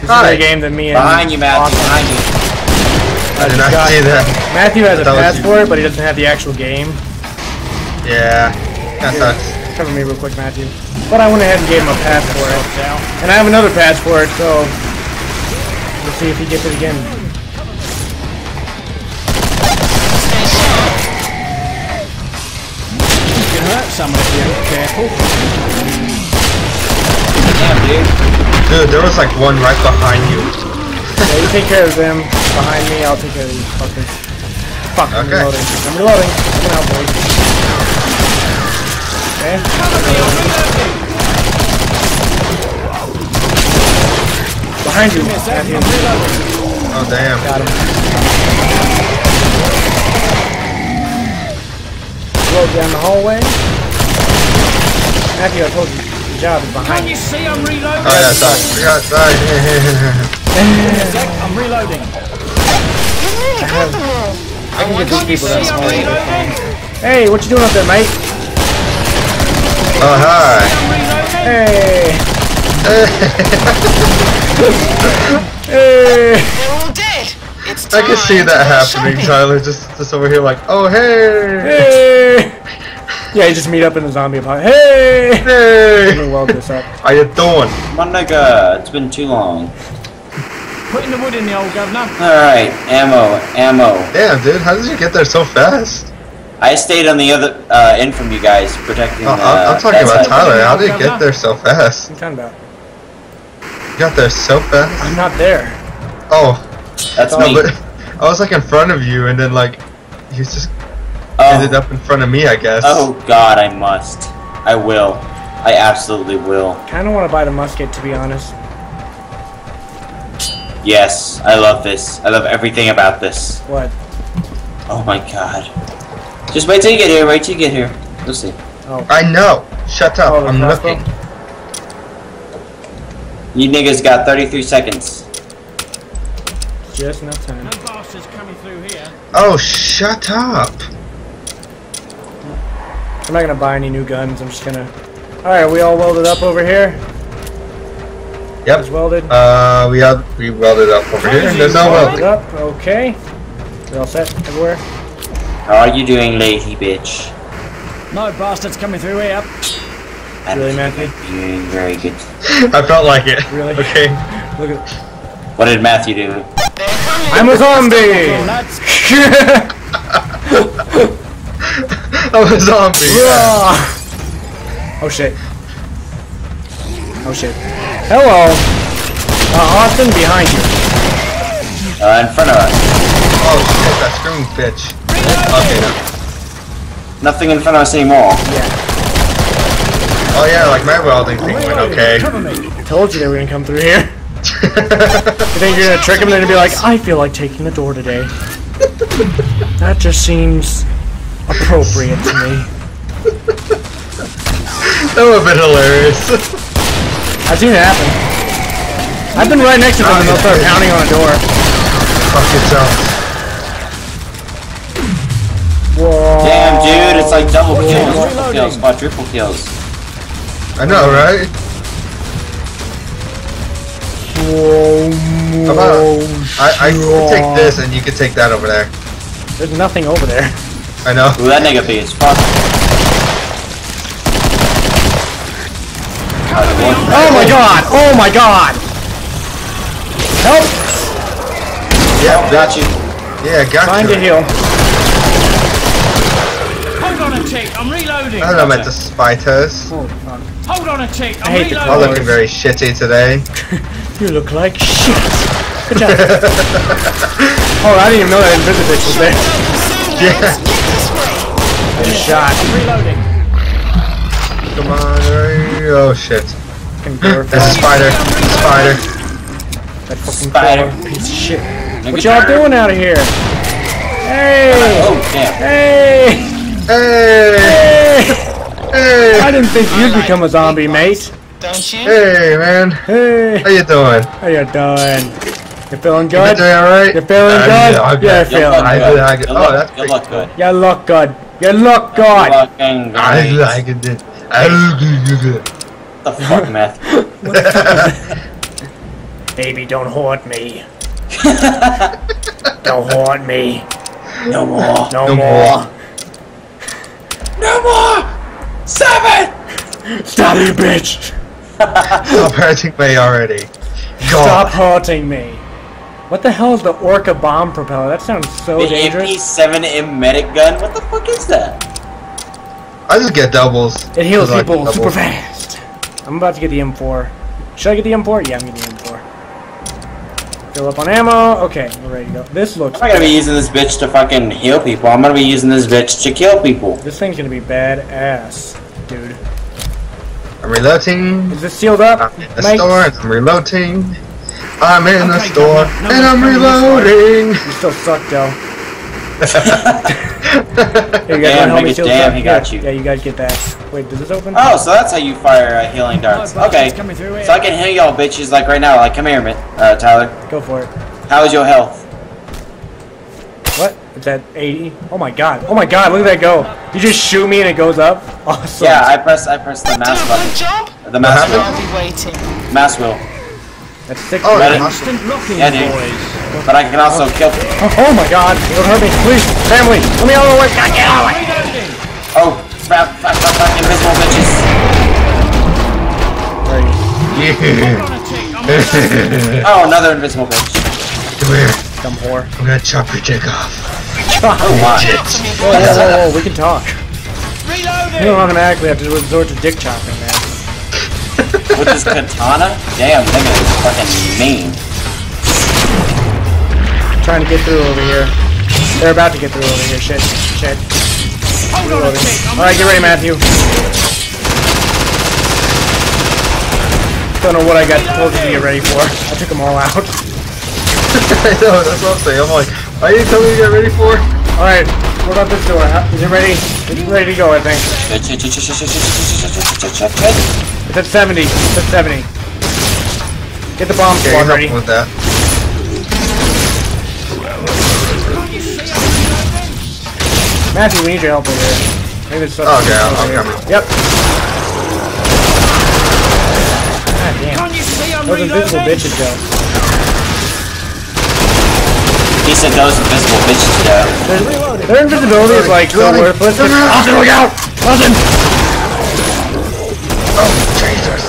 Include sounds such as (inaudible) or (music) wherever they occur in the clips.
This Hi. is a game that me and Behind you, Matthew. Austin- Behind you. I did not got- see that. Matthew has a That was pass you. but he doesn't have the actual game. Yeah. That Here, sucks. Cover me real quick, Matthew. But I went ahead and gave him a pass for. And I have another pass for it, so let's see if he gets it again. You can hurt someone if you're not careful. Damn, dude. Dude, there was like one right behind you. Yeah, you take care of them behind me. I'll take care of these fuckers. Fuck, I'm Okay. reloading. I'm reloading. Come out, boys. Okay. Behind you, Matthew. Oh damn. Got him. Road down the hallway. Matthew, I told you, the job is behind Can you. you see I'm reloading? Oh yeah, sorry. (laughs) Forgot, sorry. Sec, (laughs) I'm reloading. I can get these people see that I'm small. Hey, what you doing up there, mate? oh hi. Hey! (laughs) hey! They're all dead. It's time I can see that happening, shopping. Tyler. Just, just over here, like, oh hey, Hey! Yeah, you just meet up in the zombie apocalypse. Hey! Let me hey. weld this up. How you doing? My nigga, it's been too long. Putting the wood in the old governor. Alright, ammo, ammo. Damn, dude, how did you get there so fast? I stayed on the other uh, end from you guys, protecting Uh, the. I'm, I'm talking about. Tyler. How did you get there so fast? What are you talking about? You got there so fast. I'm not there. Oh, That's oh, me. but (laughs) I was like in front of you, and then like you just ended Oh, up in front of me, I guess. oh God, I must. I will. I absolutely will. Kinda wanna buy the musket, to be honest. Yes, I love this. I love everything about this. What? Oh my God. Just wait till you get here. Wait till you get here. We'll see. Oh. I know. Shut up. Oh, I'm crossbow? looking. You niggas got 33 seconds. Just enough time. No bastards coming through here. Oh, shut up. I'm not gonna buy any new guns, I'm just gonna... Alright, we all welded up over here? Yep. Is welded? Uh, we had we welded up over here. There's no Welded up, okay. We're all set everywhere? How are you doing, lazy bitch? No bastards coming through here. I'm Really, Matthew? doing very good. I felt like it. Really? Okay. Look at... What did Matthew do? I'm a zombie! (laughs) Well, lads. I'm a zombie. Ah. oh shit. Oh shit. Hello! Uh, Austin, behind you. Uh, in front of us. Oh shit, that screaming bitch. Okay. now. Nothing in front of us anymore. Yeah. Oh yeah, like my welding thing went okay. I told you they were gonna come through here. (laughs) You think you're gonna trick them and be like, I feel like taking the door today. that just seems appropriate to me. that would have been hilarious. I've seen it happen. I've been right next to them and they'll start pounding on a door. Fuck yourself. Whoa. Damn, dude, it's like double kills, Reloading. triple kills, quadruple kills. I know, right? Whoa. How about I, I can take this and you can take that over there. There's nothing over there. I know. Ooh, that nigga big as fuck. Oh my god! Oh my god! Help! Yeah, Got you. yeah, got Trying you. to heal. Hold on a tick. I'm reloading. I don't know about the spiders. Oh. Hold on a tick. I'm I hate the I'm reloading. looking very shitty today. (laughs) You look like shit. Good job. (laughs) oh, I didn't even know that Invisibitch was there. Yeah. This way. Shot. Reloading. Come on. Oh shit. Fucking door There's a spider. Spider. That fucking Spider. door piece of shit. Nigga What y'all doing out of here? Hey! Oh, damn. Hey! Hey! Hey! I didn't think you'd become a zombie, mate. Don't you? Hey, man. Hey! How you doing? How you doing? You feeling You good? doing alright? You feeling Uh, good? yeah, I'm Yeah, good. You'll feeling look I good. did, I did. You'll Oh, look- that's you'll look good. You look good. You luck, God. I great. like it. I look good. the fuck, Matthew? (laughs) Baby, don't haunt me. don't haunt me. No more. No, No more. more. No more. Seven. Stop you, bitch. Stop hurting me already. God. Stop God. haunting me. What the hell is the Orca bomb propeller? That sounds so The dangerous. MP7M medic gun. What the fuck is that? I just get doubles. It heals I like people super fast. I'm about to get the M4. Should I get the M4? Yeah, I'm getting the M4. Fill up on ammo. Okay, we're ready to go. This looks. I'm not gonna be using this bitch to fucking heal people. I'm gonna be using this bitch to kill people. This thing's gonna be badass, dude. I'm reloading. Is this sealed up? I'm in the Mike? store I'm reloading. I'm in the Okay, store Governor, no and one's I'm coming this way. reloading. You still suck, though. (laughs) Here, you guys Damn, wanna help me nigga, seal damn, he up? got Here. you. Yeah, you guys get that. Wait, does this open? Oh, so that's how you fire uh, healing darts. Oh, Okay. bastards coming through. So I can heal y'all bitches like right now. Like, come here, man. Uh, Tyler. Go for it. How is your health? What? It's at 80? Oh my god. Oh my god, look at that go. You just shoot me and it goes up? (laughs) Awesome. Yeah, I press I press the Do mouse a good button. job. The mouse happened? I'll wheel. be waiting. Mouse wheel. That's six. Oh, Ready? yeah. Instant locking, Yeah, dude. boys. But I can also kill. Oh, oh my god. Don't hurt me. Please. Family. Let me out of the way. God, get out of the way. Oh, fuck, fuck, fuck, fuck, invisible bitches. Where? Yeah. (laughs) On a tick. I'm reloading. Oh, another invisible bitch. Come here. Dumb whore. I'm gonna chop your dick off. Oh my. Get out for me, Whoa, whoa, boys. whoa, whoa, we can talk. Reloading. You don't automatically have to resort to dick chopping, man. With this katana? Damn, nigga is fucking mean. trying to get through over here. They're about to get through over here. Shit. Shit. Hold on a tick. I'm Alright, get ready. Matthew. Don't know what I got told you to get ready for. I took them all out. (laughs) I know, that's what I'm saying. I'm like, why you telling me to get ready for? Alright, Hold up this door. Is it ready? It's ready to go, I think. It's at 70. It's at 70. Get the bomb okay, squad ready. with that. Matthew, we need your help over here. Maybe it's okay, I'm I'll Yep. God damn. Those invisible bitches, though. He said those invisible bitches, yeah. Their, their invisibility is like so worthless. Austin, look out! Austin! Oh, Jesus.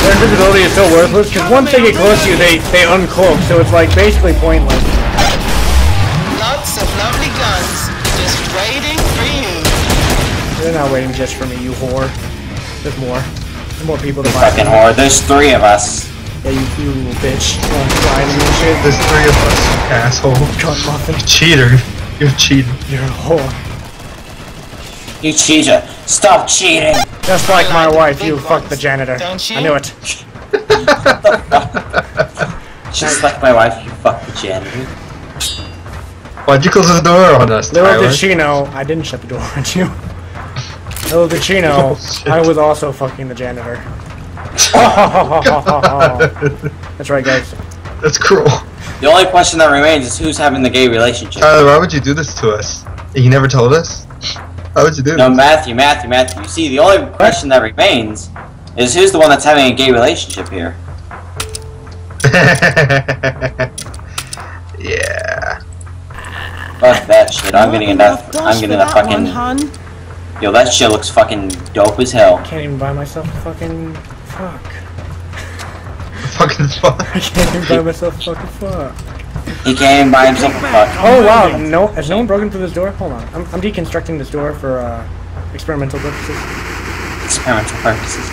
Their invisibility is so worthless because once they get close to you, they, they uncloak, so it's like basically pointless. Lots of lovely guns. Just waiting for you. They're not waiting just for me, you whore. There's more. There's more people to buy. Fucking whore. There's three of us. Yeah, you, you little bitch. You want to and shit? There's three of us, asshole. Cunt muffin. Cheater. You're cheating. You're a whore. You cheater. Stop cheating. Just like my wife, big you fucked the janitor. don't you? I knew it. (laughs) Just like my wife, you fucked the janitor. Why'd you close the door on us, Little Tyler? did she know, I didn't shut the door on you. Little did she know, (laughs) Oh. I was also fucking the janitor. (laughs) That's right, guys. That's cruel. The only question that remains is who's having the gay relationship. Tyler, why would you do this to us? You never told us? Why would you do No, this? Matthew, Matthew, Matthew. You see, the only question that remains is who's the one that's having a gay relationship here. (laughs) yeah. Fuck that shit. I'm getting enough. I'm getting a that one, fucking. Yo, that shit looks fucking dope as hell. Can't even buy myself a fucking fuck. Fucking fun. I can't even buy myself a fucking fuck. He can't even buy himself a fuck. Oh wow, no, has no one broken through this door? Hold on, I'm, I'm deconstructing this door for uh, experimental purposes. Experimental purposes.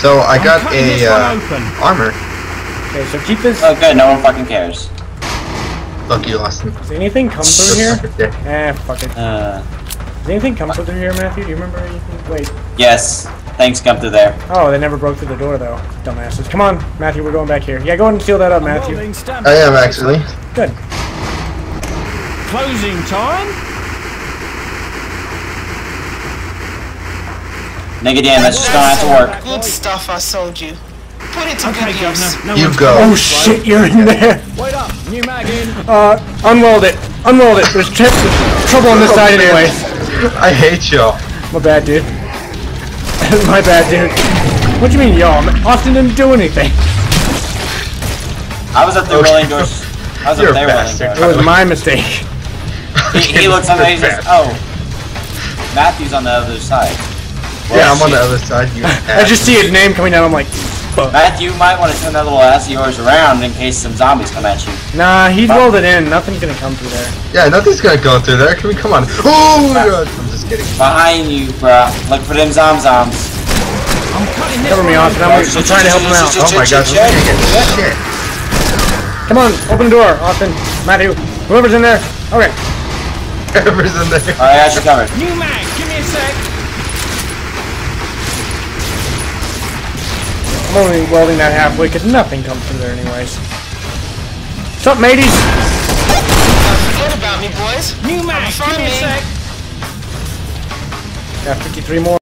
So I I'm got a uh, open. armor. Okay, so keep this. Oh, good. No one fucking cares. Fuck you, Austin. Does anything come through (laughs) here? Suck. Eh, fuck it. Uh, Does anything come through here, Matthew? Do you remember anything? Wait. yes. Thanks, come through there. Oh, they never broke through the door though. Dumbasses. Come on, Matthew, we're going back here. Yeah, go ahead and seal that up, Matthew. Rolling stamp. I am actually. Good. Closing time. Nigga damn, that's just gonna have to work. Good stuff I sold you. Put it to Okay, good use. Governor. No You one's go. Oh shit, you're in there. Wait up. New mag in. Uh, unweld it. Unweld it. There's trouble on this side anyway. (laughs) I hate y'all. My bad, dude. (laughs) My bad, dude. What do you mean, y'all? Austin didn't do anything. I was at the Okay. rolling doors. I was You're up a there rolling doors. It was my mistake. He, he looks on the says, oh, Matthew's on the other side. Yeah, I'm on the other side. You (laughs) I just see his name coming down. I'm like, fuck. Matthew might want to turn that little ass of yours around in case some zombies come at you. Nah, he rolled it in. Nothing's gonna come through there. Yeah, nothing's gonna go through there. Can we come on? Oh my god! I'm just kidding. Behind you, bruh. Look for them zom zoms. I'm cutting this Cover me, one. Austin. I'm, I'm trying to help him out. Oh my gosh, we're shit. Come on, open the door, Austin. Matthew, whoever's in there. Okay. (laughs) Whoever's in there. Alright, I got you covered. New mag, give me a sec. I'm only welding that halfway because nothing comes through there anyways. What's up, mateys? Don't forget about me, boys. New mag, give Find me a sec. Got 53 more.